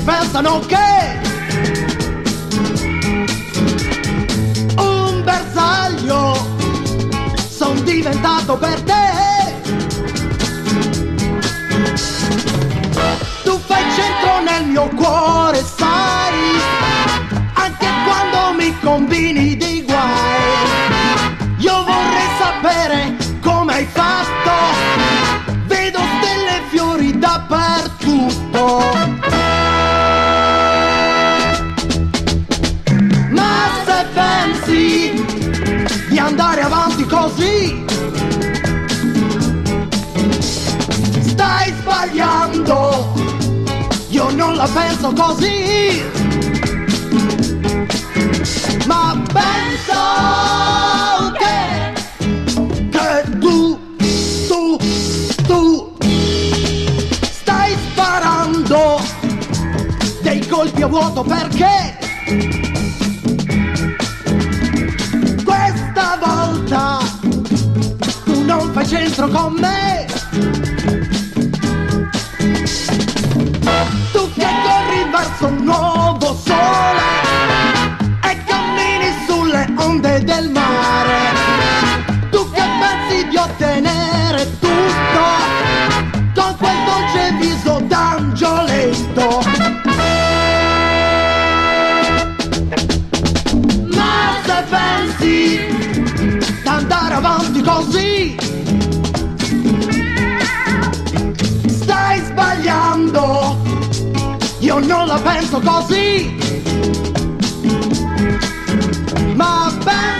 tutti pensano che un bersaglio son diventato per te. Tu fai centro nel mio cuore, sai, anche quando mi combini dei guai. Io vorrei sapere come hai fatto, vedo stelle e fiori dappertutto. Così, stai sbagliando. Io non la penso così, ma penso che, che tu, tu, tu stai sparando dei colpi a vuoto perché centro con me. Tu che corri verso un nuovo sole e cammini sulle onde del mare. Tu che pensi di ottenere tutto con quel dolce viso d'angioletto. Ma se pensi d'andare avanti così, non la penso così, ma penso